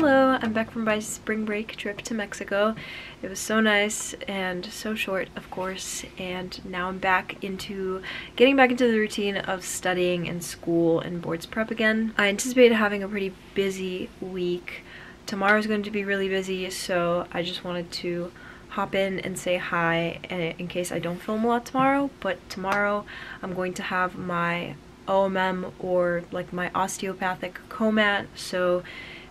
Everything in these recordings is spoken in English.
Hello, I'm back from my spring break trip to Mexico. It was so nice and so short, of course, and now I'm back into getting back into the routine of studying in school and boards prep again. I anticipate having a pretty busy week. Tomorrow's going to be really busy, so I just wanted to hop in and say hi eh, in case I don't film a lot tomorrow, but tomorrow I'm going to have my OMM or like my osteopathic COMAT, so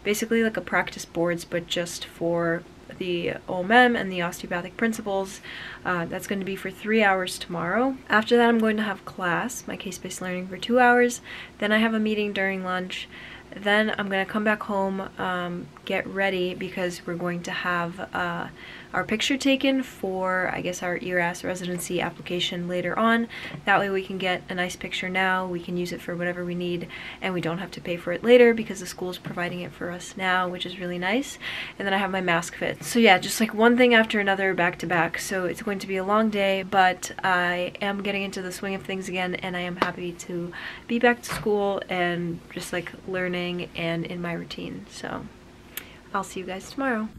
basically like a practice boards but just for the OMM and the osteopathic principles. Uh, that's going to be for three hours tomorrow. After that I'm going to have class, my case-based learning for two hours. Then I have a meeting during lunch. Then I'm going to come back home, um, get ready because we're going to have uh, our picture taken for, I guess, our ERAS residency application later on. That way we can get a nice picture now, we can use it for whatever we need, and we don't have to pay for it later because the school is providing it for us now, which is really nice. And then I have my mask fit. So yeah, just like one thing after another back to back. So it's going to be a long day, but I am getting into the swing of things again, and I am happy to be back to school and just like learning and in my routine. So I'll see you guys tomorrow.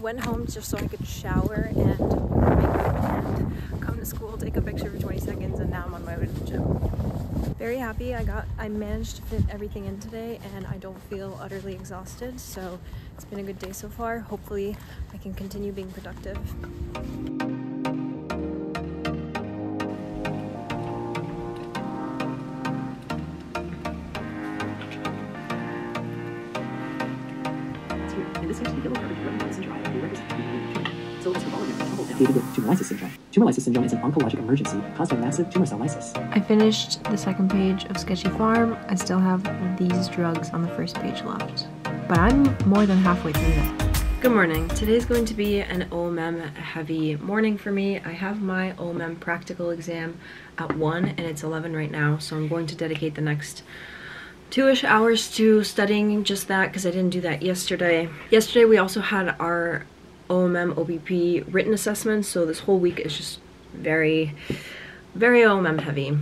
Went home just so I could shower and and come to school, take a picture for 20 seconds, and now I'm on my way to the gym. Very happy I got, I managed to fit everything in today and I don't feel utterly exhausted, so it's been a good day so far. Hopefully I can continue being productive. Tumor lysis syndrome. Tumor lysis syndrome is an oncologic emergency caused by massive tumor cell lysis. I finished the second page of Sketchy Pharm. I still have these drugs on the first page left. But I'm more than halfway through that. Good morning. Today's going to be an OMM heavy morning for me. I have my OMM practical exam at 1 and it's 11 right now, so I'm going to dedicate the next two-ish hours to studying just that because I didn't do that yesterday. Yesterday we also had our OMM OPP written assessments, so this whole week is just very, very OMM heavy.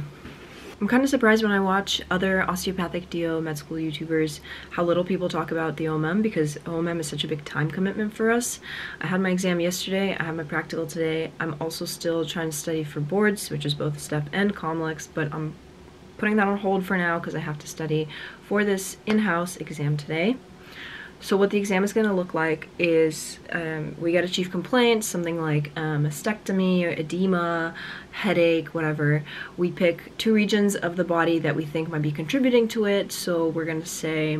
I'm kind of surprised when I watch other osteopathic DO med school YouTubers how little people talk about the OMM because OMM is such a big time commitment for us. I had my exam yesterday, I have my practical today. I'm also still trying to study for boards, which is both STEP and COMLEX, but I'm putting that on hold for now because I have to study for this in-house exam today. So what the exam is going to look like is um, we get a chief complaint, something like um, mastectomy or edema, headache, whatever. We pick two regions of the body that we think might be contributing to it. So we're going to say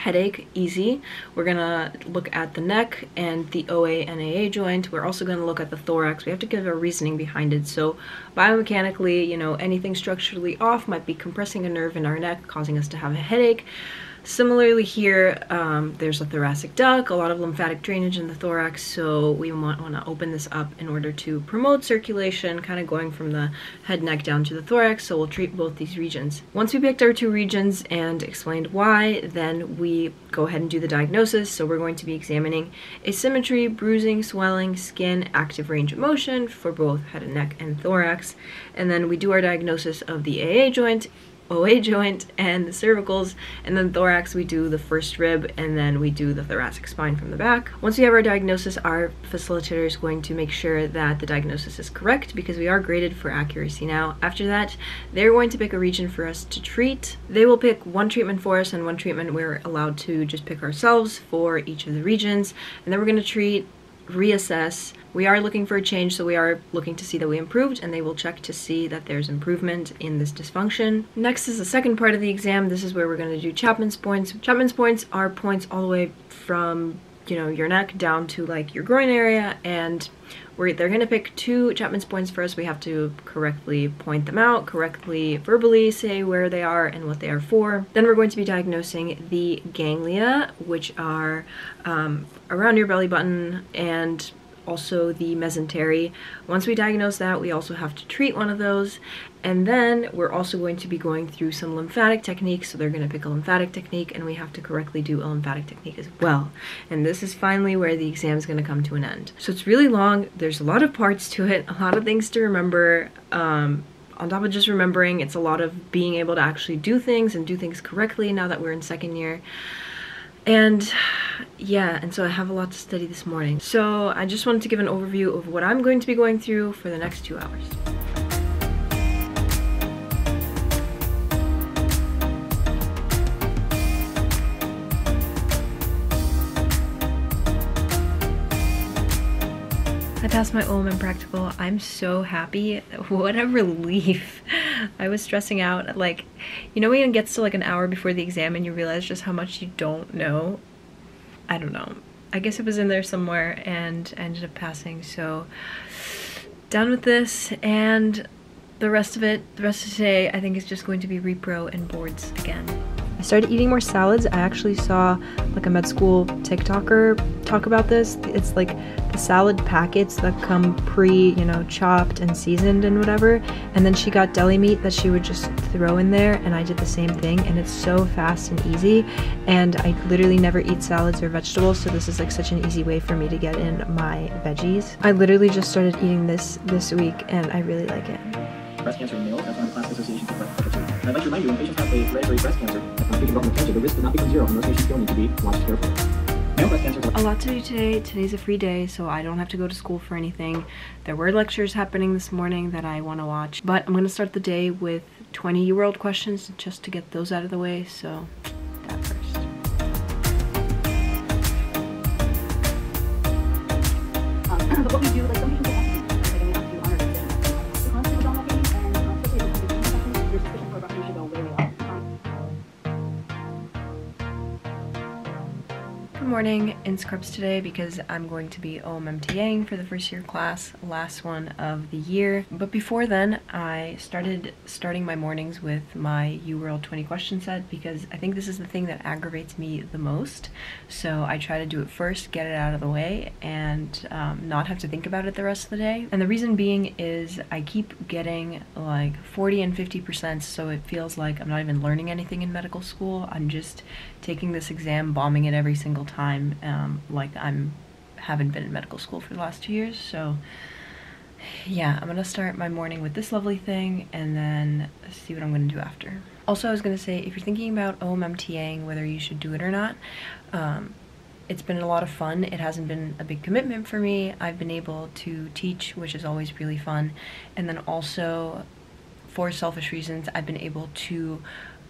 headache, easy. We're gonna look at the neck and the OA and AA joint. We're also gonna look at the thorax. We have to give a reasoning behind it. So biomechanically, you know, anything structurally off might be compressing a nerve in our neck, causing us to have a headache. Similarly here, um, there's a thoracic duct, a lot of lymphatic drainage in the thorax, so we want, want to open this up in order to promote circulation, kind of going from the head neck down to the thorax, so we'll treat both these regions. Once we picked our two regions and explained why, then we go ahead and do the diagnosis, so we're going to be examining asymmetry, bruising, swelling, skin, active range of motion for both head and neck and thorax, and then we do our diagnosis of the AA joint, OA joint and the cervicals, and then thorax we do the first rib, and then we do the thoracic spine from the back. Once we have our diagnosis, our facilitator is going to make sure that the diagnosis is correct because we are graded for accuracy now. After that, they're going to pick a region for us to treat. They will pick one treatment for us and one treatment we're allowed to just pick ourselves for each of the regions, and then we're going to treat reassess. We are looking for a change, so we are looking to see that we improved, and they will check to see that there's improvement in this dysfunction. Next is the second part of the exam. This is where we're going to do Chapman's points. Chapman's points are points all the way from, you know, your neck down to like your groin area, and we're, they're going to pick two Chapman's points for us. We have to correctly point them out, correctly verbally say where they are and what they are for. Then we're going to be diagnosing the ganglia, which are um, around your belly button and also the mesentery. Once we diagnose that, we also have to treat one of those. And then we're also going to be going through some lymphatic techniques. So they're going to pick a lymphatic technique and we have to correctly do a lymphatic technique as well. And this is finally where the exam is going to come to an end. So it's really long. There's a lot of parts to it, a lot of things to remember. Um, on top of just remembering, it's a lot of being able to actually do things and do things correctly now that we're in second year. And yeah, and so I have a lot to study this morning. So I just wanted to give an overview of what I'm going to be going through for the next two hours. I passed my OMM practical. I'm so happy. What a relief. I was stressing out. Like, you know when it gets to like an hour before the exam and you realize just how much you don't know? I don't know. I guess it was in there somewhere and ended up passing. So done with this and the rest of it, the rest of today, I think is just going to be repro and boards again. I started eating more salads. I actually saw like a med school TikToker talk about this. It's like the salad packets that come pre, you know, chopped and seasoned and whatever. And then she got deli meat that she would just throw in there and I did the same thing and it's so fast and easy. And I literally never eat salads or vegetables, so this is like such an easy way for me to get in my veggies. I literally just started eating this this week and I really like it. Breast cancer in males, that's one of the classic associations with breast cancer. And I'd like to remind you, when patients have a hereditary breast cancer, speaking about cancer, the risk does not become zero, and those patients still need to be watched carefully. A lot to do today. Today's a free day, so I don't have to go to school for anything. There were lectures happening this morning that I want to watch, but I'm going to start the day with 20 UWorld questions just to get those out of the way, so that first. Um, but what we do, like, morning in scrubs today because I'm going to be OMMTAing for the first year class, last one of the year. But before then, I started starting my mornings with my UWorld 20 question set because I think this is the thing that aggravates me the most. So I try to do it first, get it out of the way, and um, not have to think about it the rest of the day. And the reason being is I keep getting like 40 and 50%, so it feels like I'm not even learning anything in medical school. I'm just taking this exam, bombing it every single time, um, like I'm haven't been in medical school for the last two years, so yeah, I'm gonna start my morning with this lovely thing and then see what I'm gonna do after. Also, I was gonna say, if you're thinking about OMMTAing, whether you should do it or not, um, it's been a lot of fun. It hasn't been a big commitment for me. I've been able to teach, which is always really fun. And then also, for selfish reasons, I've been able to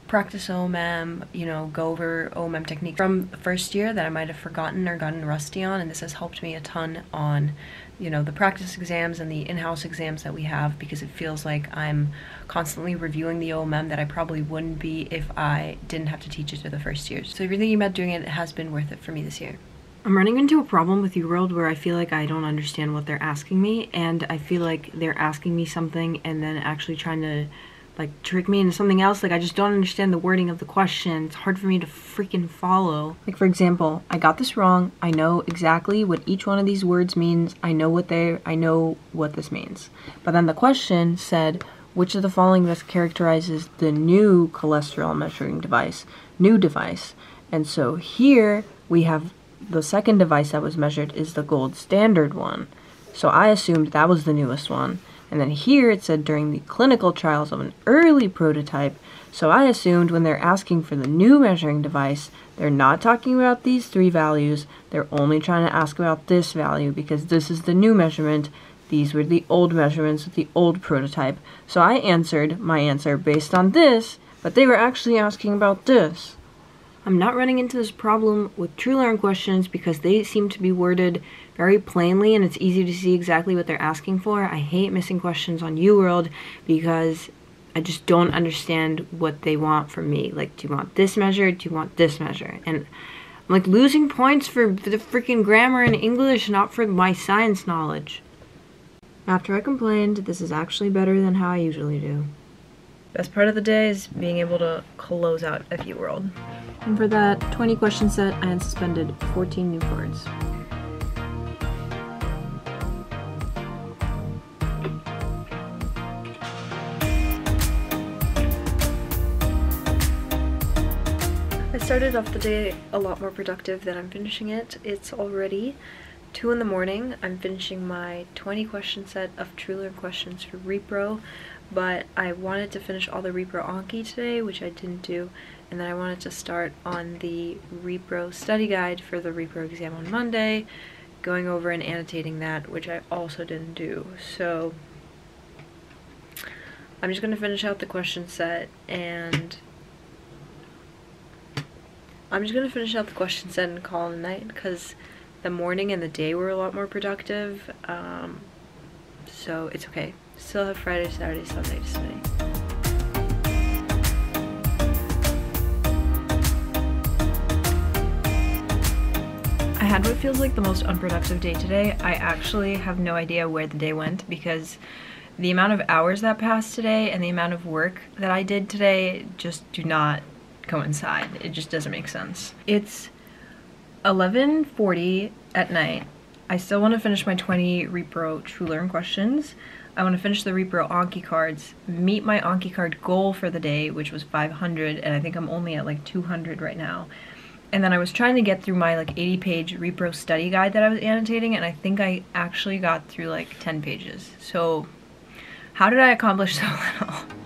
practice OMM, you know, go over OMM techniques from the first year that I might have forgotten or gotten rusty on, and this has helped me a ton on, you know, the practice exams and the in-house exams that we have because it feels like I'm constantly reviewing the OMM that I probably wouldn't be if I didn't have to teach it to the first years. So if you're thinking about doing it, it has been worth it for me this year. I'm running into a problem with UWorld where I feel like I don't understand what they're asking me and I feel like they're asking me something and then actually trying to like trick me into something else. Like I just don't understand the wording of the question. It's hard for me to freaking follow. Like for example, I got this wrong. I know exactly what each one of these words means. I know what they I know what this means. But then the question said, which of the following best characterizes the new cholesterol measuring device? New device. And so here we have the second device that was measured is the gold standard one. So I assumed that was the newest one. And then here it said during the clinical trials of an early prototype, so I assumed when they're asking for the new measuring device, they're not talking about these three values, they're only trying to ask about this value because this is the new measurement, these were the old measurements with the old prototype. So I answered my answer based on this, but they were actually asking about this. I'm not running into this problem with TrueLearn questions because they seem to be worded very plainly and it's easy to see exactly what they're asking for. I hate missing questions on UWorld because I just don't understand what they want from me. Like, do you want this measure? Do you want this measure? And I'm like losing points for the freaking grammar in English, not for my science knowledge. After I complained, this is actually better than how I usually do. Best part of the day is being able to close out FU World. And for that 20 question set, I had suspended 14 new cards. I started off the day a lot more productive than I'm finishing it. It's already 2 in the morning. I'm finishing my 20 question set of TrueLearn questions for Repro but I wanted to finish all the Repro Anki today, which I didn't do, and then I wanted to start on the Repro study guide for the Repro exam on Monday, going over and annotating that, which I also didn't do. So I'm just going to finish out the question set and I'm just going to finish out the question set and call it a night because the morning and the day were a lot more productive. Um, so it's okay. Still have Friday, Saturday, Sunday to study. I had what feels like the most unproductive day today. I actually have no idea where the day went because the amount of hours that passed today and the amount of work that I did today just do not coincide. It just doesn't make sense. It's 11.40 at night. I still want to finish my 20 Repro TrueLearn questions. I want to finish the Repro Anki cards, meet my Anki card goal for the day, which was 500, and I think I'm only at like 200 right now. And then I was trying to get through my like 80 page Repro study guide that I was annotating, and I think I actually got through like 10 pages. So how did I accomplish so little?